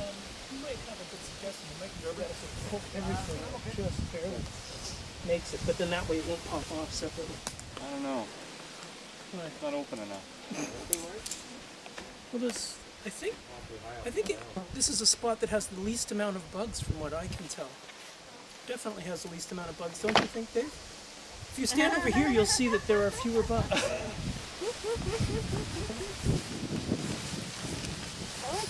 Um, you might have a good suggestion. You might be better to poke everything just barely makes it, but then that way it won't pop off separately. I don't know. Why? It's not open enough. Well, there's, I think, I think it, this is a spot that has the least amount of bugs from what I can tell. Definitely has the least amount of bugs, don't you think, Dave? If you stand over here, you'll see that there are fewer bugs.